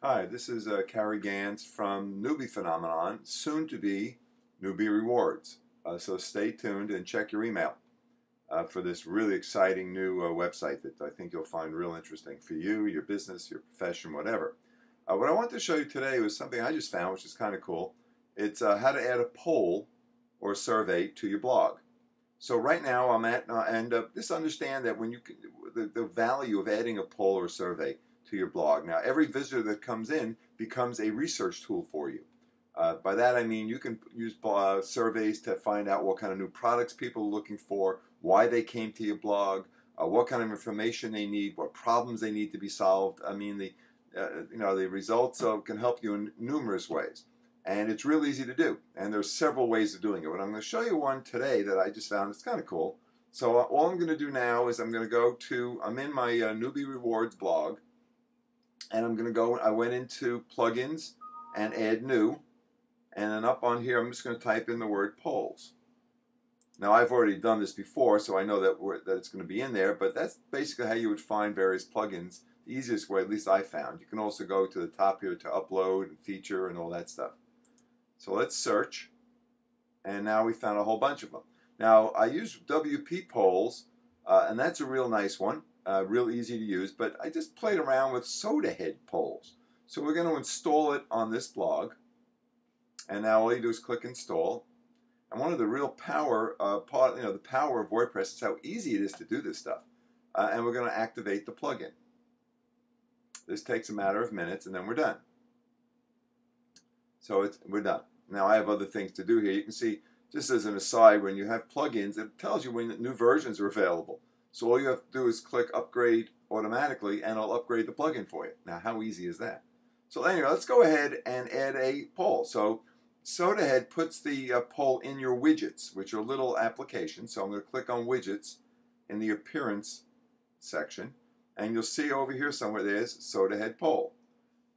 Hi, this is uh, Carrie Gans from Newbie Phenomenon, soon to be Newbie Rewards. Uh, so stay tuned and check your email uh, for this really exciting new uh, website that I think you'll find real interesting for you, your business, your profession, whatever. Uh, what I want to show you today was something I just found, which is kind of cool. It's uh, how to add a poll or survey to your blog. So right now I'm at, and just understand that when you, can, the, the value of adding a poll or survey to your blog. Now, every visitor that comes in becomes a research tool for you. Uh, by that I mean you can use uh, surveys to find out what kind of new products people are looking for, why they came to your blog, uh, what kind of information they need, what problems they need to be solved. I mean, the uh, you know the results can help you in numerous ways, and it's real easy to do. And there's several ways of doing it. But I'm going to show you one today that I just found. It's kind of cool. So uh, all I'm going to do now is I'm going to go to I'm in my uh, Newbie Rewards blog and I'm going to go, I went into plugins and add new. And then up on here, I'm just going to type in the word polls. Now I've already done this before, so I know that, that it's going to be in there, but that's basically how you would find various plugins. The easiest way, at least I found. You can also go to the top here to upload and feature and all that stuff. So let's search, and now we found a whole bunch of them. Now I use WP polls, uh, and that's a real nice one uh, real easy to use, but I just played around with Sodahead polls. So we're going to install it on this blog. And now all you do is click install. And one of the real power, uh, part, you know, the power of WordPress is how easy it is to do this stuff. Uh, and we're going to activate the plugin. This takes a matter of minutes and then we're done. So it's, we're done. Now I have other things to do here. You can see, just as an aside, when you have plugins, it tells you when new versions are available. So all you have to do is click upgrade automatically and I'll upgrade the plugin for you. Now how easy is that? So anyway, let's go ahead and add a poll. So Sodahead puts the uh, poll in your widgets, which are little applications. So I'm going to click on widgets in the appearance section. And you'll see over here somewhere there's Sodahead poll.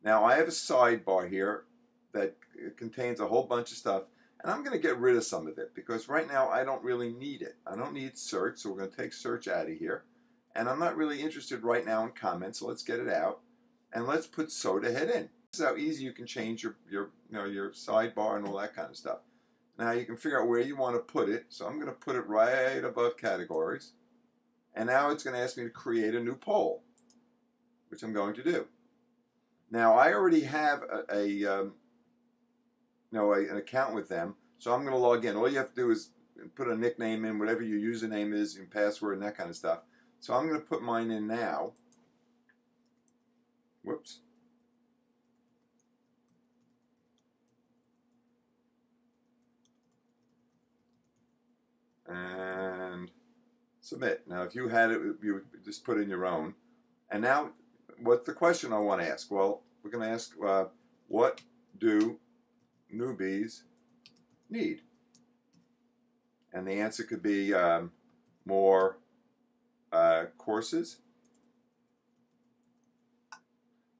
Now I have a sidebar here that contains a whole bunch of stuff. And I'm going to get rid of some of it because right now I don't really need it. I don't need search, so we're going to take search out of here. And I'm not really interested right now in comments, so let's get it out. And let's put Sodahead in. This is how easy you can change your, your, you know, your sidebar and all that kind of stuff. Now you can figure out where you want to put it. So I'm going to put it right above categories. And now it's going to ask me to create a new poll, which I'm going to do. Now I already have a, a um, you know, a, an account with them. So I'm going to log in. All you have to do is put a nickname in, whatever your username is, and password, and that kind of stuff. So I'm going to put mine in now. Whoops. And submit. Now, if you had it, you would just put in your own. And now, what's the question I want to ask? Well, we're going to ask, uh, what do newbies need? And the answer could be um, more uh, courses.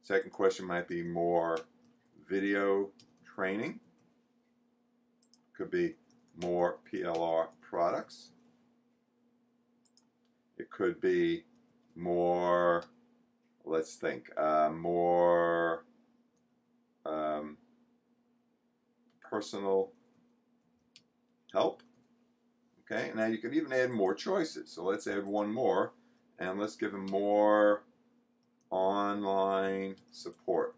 Second question might be more video training. Could be more PLR products. It could be more, let's think, uh, more um, personal help. Okay, now you can even add more choices. So let's add one more, and let's give them more online support.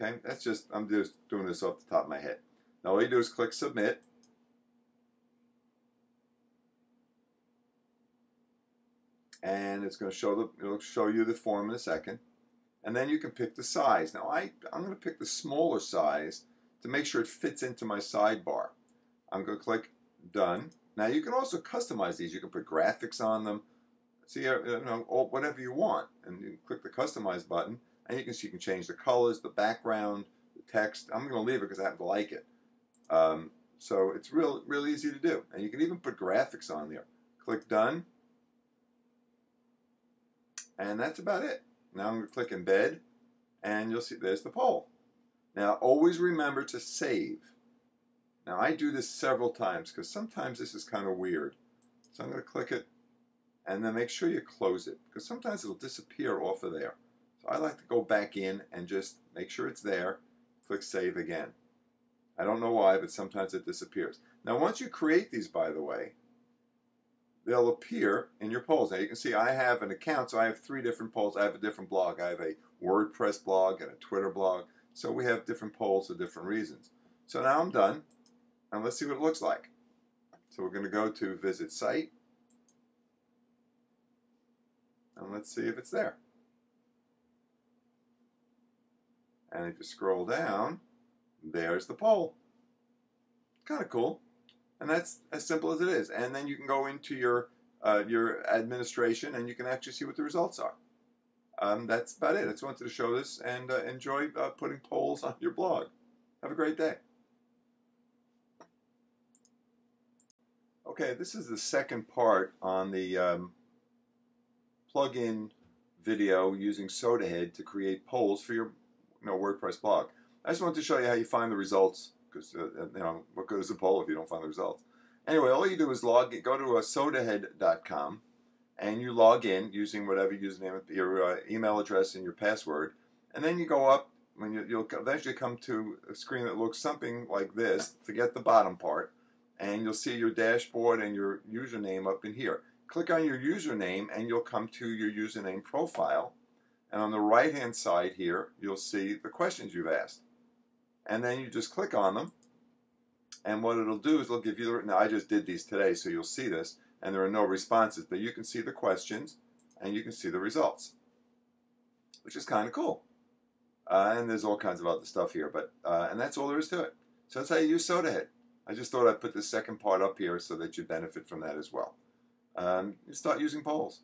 Okay, that's just, I'm just doing this off the top of my head. Now all you do is click submit. And it's going to show the, it'll show you the form in a second. And then you can pick the size. Now I, I'm going to pick the smaller size to make sure it fits into my sidebar. I'm going to click Done. Now you can also customize these. You can put graphics on them. See, uh, you know, whatever you want. And you click the Customize button, and you can see you can change the colors, the background, the text. I'm going to leave it because I happen to like it. Um, so it's real, real easy to do. And you can even put graphics on there. Click Done. And that's about it. Now I'm going to click Embed, and you'll see there's the poll. Now always remember to save. Now I do this several times because sometimes this is kind of weird. So I'm going to click it and then make sure you close it because sometimes it'll disappear off of there. So I like to go back in and just make sure it's there, click Save again. I don't know why, but sometimes it disappears. Now once you create these, by the way, they'll appear in your polls. Now you can see I have an account, so I have three different polls. I have a different blog. I have a WordPress blog and a Twitter blog. So we have different polls for different reasons. So now I'm done, and let's see what it looks like. So we're going to go to Visit Site, and let's see if it's there. And if you scroll down, there's the poll. Kind of cool. And that's as simple as it is. And then you can go into your uh, your administration and you can actually see what the results are. Um, that's about it. I just wanted to show this and uh, enjoy uh, putting polls on your blog. Have a great day. Okay, this is the second part on the um, plug-in video using SodaHead to create polls for your you know, WordPress blog. I just wanted to show you how you find the results because uh, uh, you know what is a poll if you don't find the results. Anyway, all you do is log go to uh, sodahead.com and you log in using whatever username, your uh, email address, and your password, and then you go up. When you, you'll eventually come to a screen that looks something like this. Forget the bottom part, and you'll see your dashboard and your username up in here. Click on your username, and you'll come to your username profile. And on the right hand side here, you'll see the questions you've asked and then you just click on them. And what it'll do is it'll give you the, now I just did these today, so you'll see this, and there are no responses, but you can see the questions and you can see the results, which is kind of cool. Uh, and there's all kinds of other stuff here, but uh, and that's all there is to it. So that's how you use SodaHead. I just thought I'd put the second part up here so that you benefit from that as well. Um, start using polls.